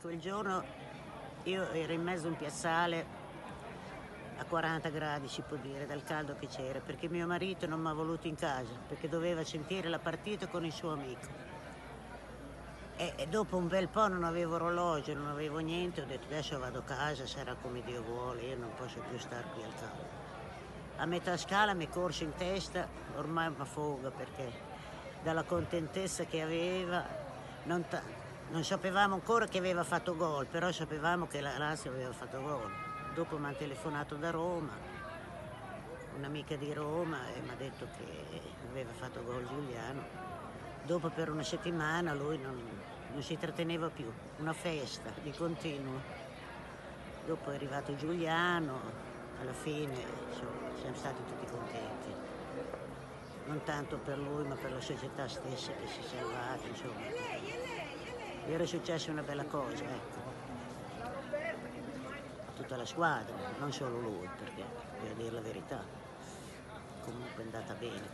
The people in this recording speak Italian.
quel giorno io ero in mezzo a un piazzale a 40 gradi si può dire dal caldo che c'era perché mio marito non mi ha voluto in casa perché doveva sentire la partita con il suo amico. E, e, dopo un bel po' non avevo orologio non avevo niente ho detto adesso vado a casa sarà come Dio vuole io non posso più stare qui al caldo. A metà scala mi corse in testa ormai mi foga perché dalla contentezza che aveva non, non sapevamo ancora che aveva fatto gol però sapevamo che la Lazio aveva fatto gol dopo mi hanno telefonato da Roma, un'amica di Roma, e mi ha detto che aveva fatto gol Giuliano. Dopo per una settimana lui non, non si tratteneva più, una festa di continuo. Dopo è arrivato Giuliano, alla fine insomma, siamo stati tutti contenti. Non tanto per lui ma per la società stessa che si è salvata, insomma. Gli era successa una bella cosa, ecco tutta la squadra, non solo lui, perché devo dire la verità, comunque è andata bene.